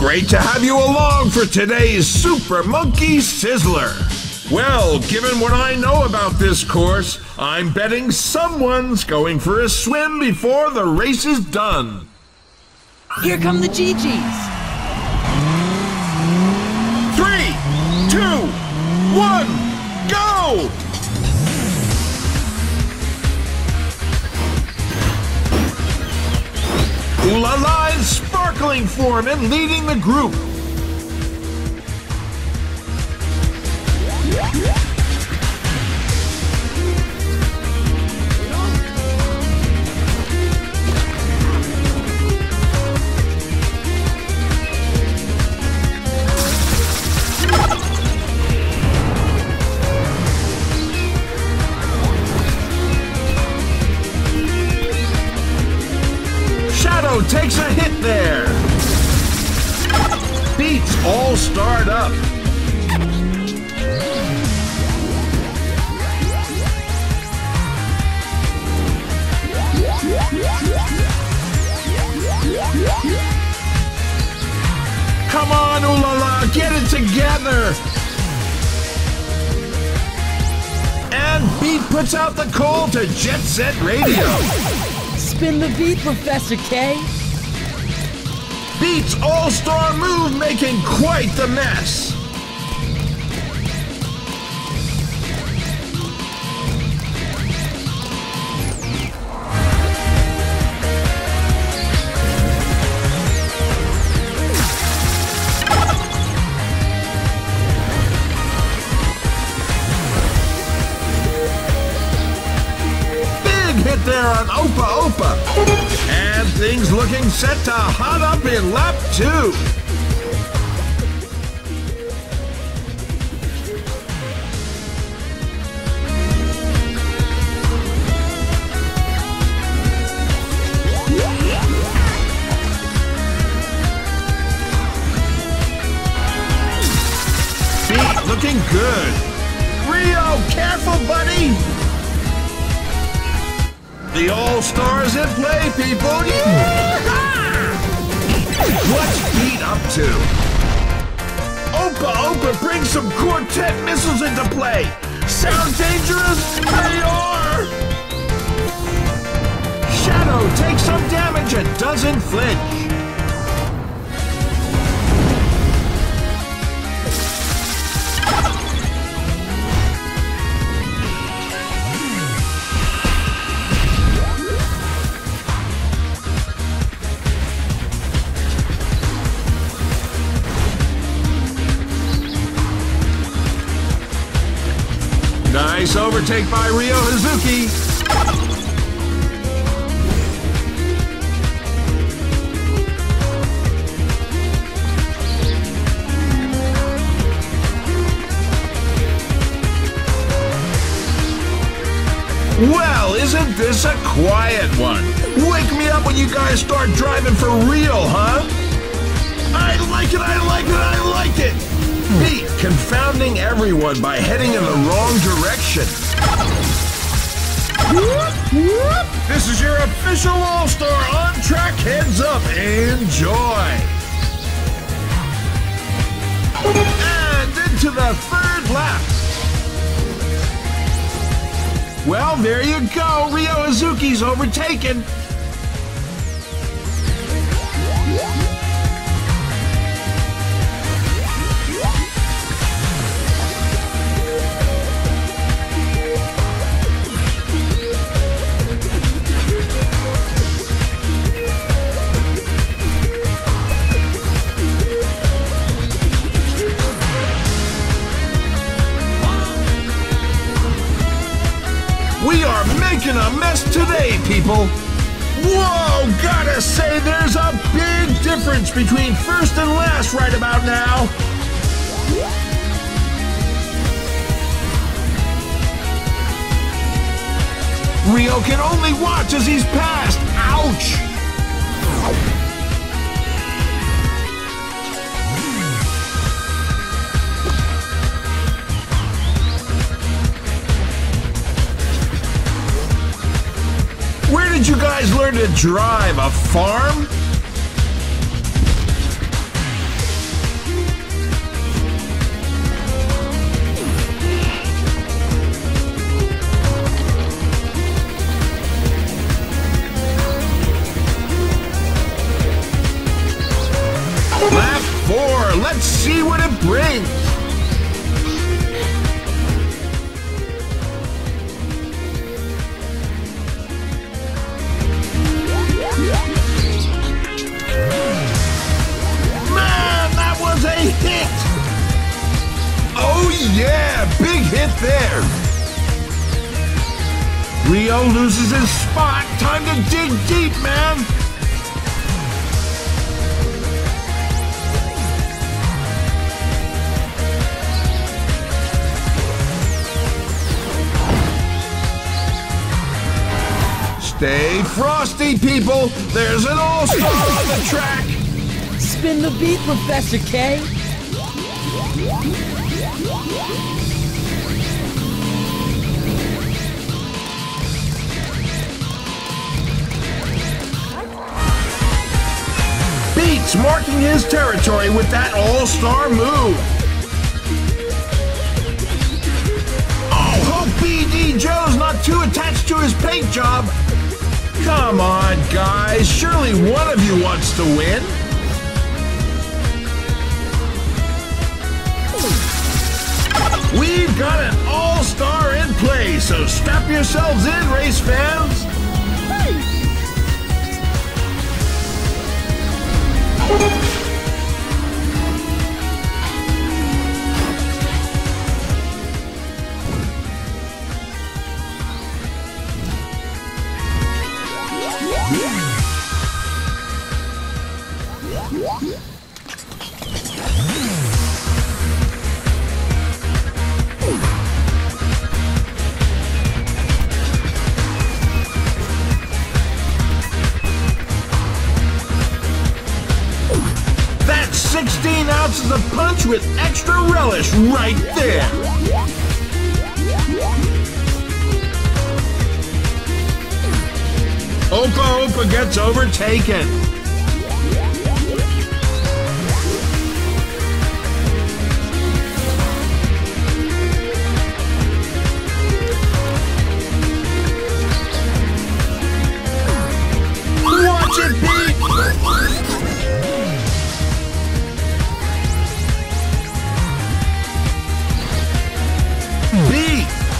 Great to have you along for today's Super Monkey Sizzler. Well, given what I know about this course, I'm betting someone's going for a swim before the race is done. Here come the GGs. Three, two, one, sparkling form and leading the group. Shadow takes a hit there. Beats all starred up. Come on, Ulala, get it together. And Beat puts out the call to Jet Set Radio. Spin the beat, Professor K. Beats all-star move making quite the mess. Big hit there on Opa Opa. And things looking set to hot up in lap two. Beat looking good. Ryo, careful, buddy. The All-Stars at play, people! Yeehaw! What's Pete up to? Opa Opa brings some quartet missiles into play! Sound dangerous? They are! Shadow takes some damage and doesn't flinch. Overtake by Ryo Hazuki. Well, isn't this a quiet one? Wake me up when you guys start driving for real, huh? I like it, I like it, I like it! Pete, confounding everyone by heading in the wrong direction. This is your official All-Star on-track heads up. Enjoy! And into the third lap. Well, there you go. Ryo Hazuki's overtaken. Say there's a big difference between first and last right about now. Ryo can only watch as he's passed. Ouch! did you guys learn to drive? A farm? Lap 4, let's see what it brings! Yeah, big hit there. Ryo loses his spot. Time to dig deep, man. Stay frosty, people. There's an all-star on the track. Spin the beat, Professor K. Beats marking his territory with that all-star move. Oh, hope BD Joe's not too attached to his paint job. Come on, guys. Surely one of you wants to win. Got an all-star in play, so strap yourselves in, race fans. That's 16 ounces of punch with extra relish right there. Opa Opa gets overtaken.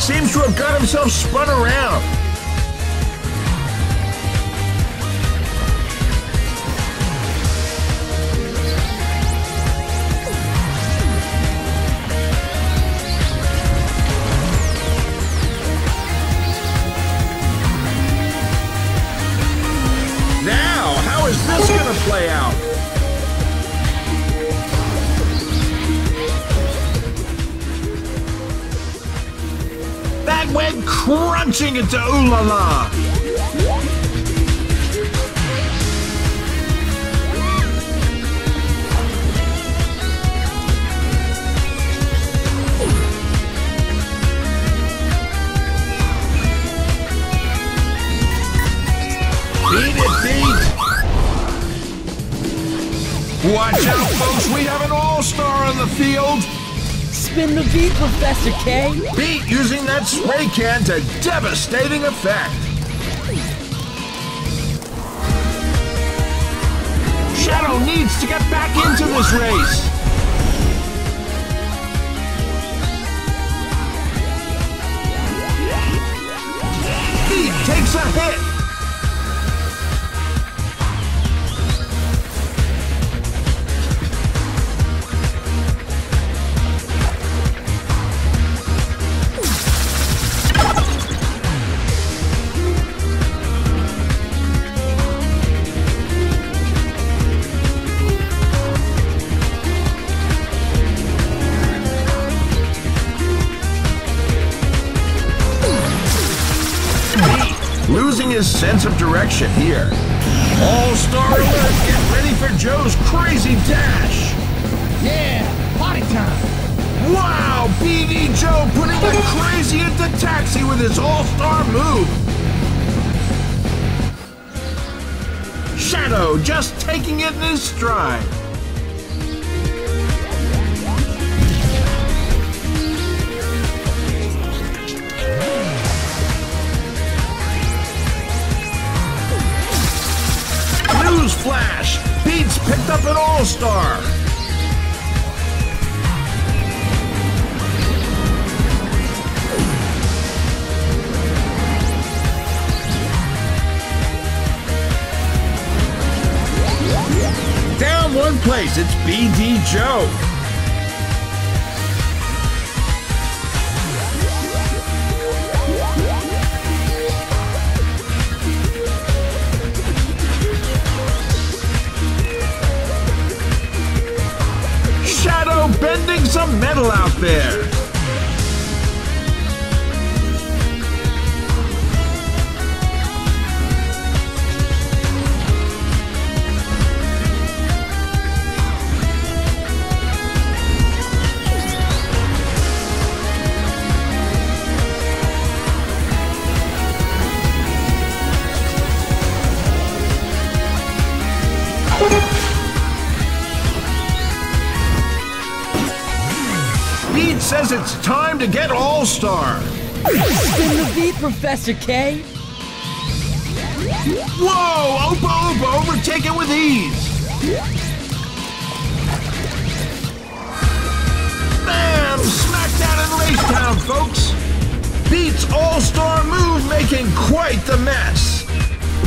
Seems to have got himself spun around. Crunching into Ulala. Beat it, beat! Watch out, folks, we have an all-star on the field! Spin the beat, Professor K. Beat using that spray can to devastating effect. Shadow needs to get back into this race. Beat takes a hit. Losing his sense of direction here. All-star alert, get ready for Joe's crazy dash. Yeah, party time. Wow, BD Joe putting the crazy into taxi with his all-star move. Shadow just taking it in his stride. Beats picked up an All-Star. Down one place, it's BD Joe. It's time to get All-Star. Spin the beat, Professor K. Whoa! Opa Opa overtaken with ease. Bam! Smackdown in race Racetown, folks. Beats All-Star move making quite the mess.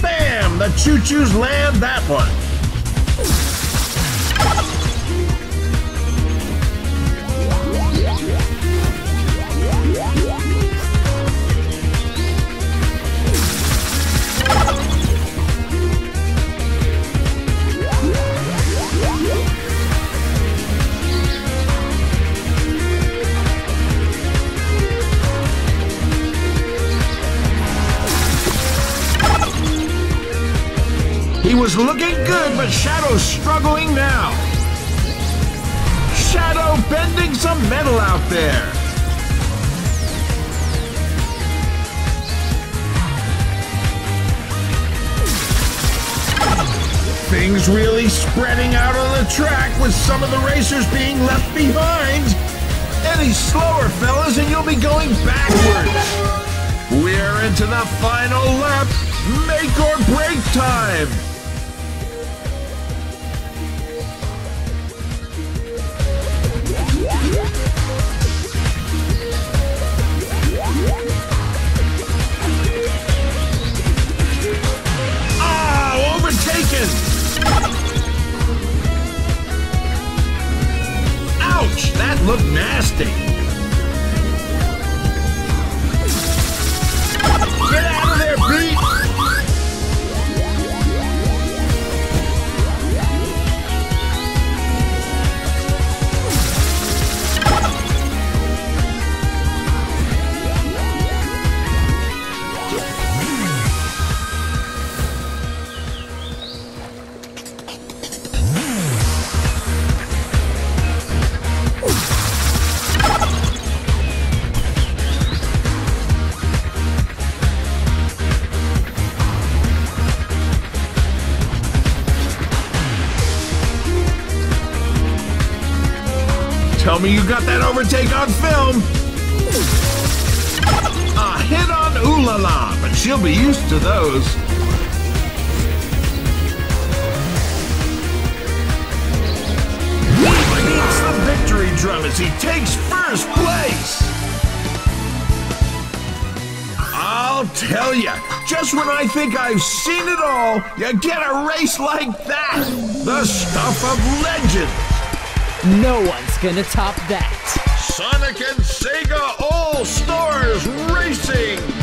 Bam! The choo-choos land that one. Looking good, but Shadow's struggling now. Shadow bending some metal out there. Things really spreading out on the track with some of the racers being left behind. Any slower, fellas, and you'll be going backwards. We're into the final lap. Make or break time. Looked Tell me you got that overtake on film. A hit on Ulala, but she'll be used to those. He beats the victory drum as he takes first place. I'll tell ya, just when I think I've seen it all, you get a race like that. The stuff of legend. No one's gonna top that. Sonic and Sega All Stars Racing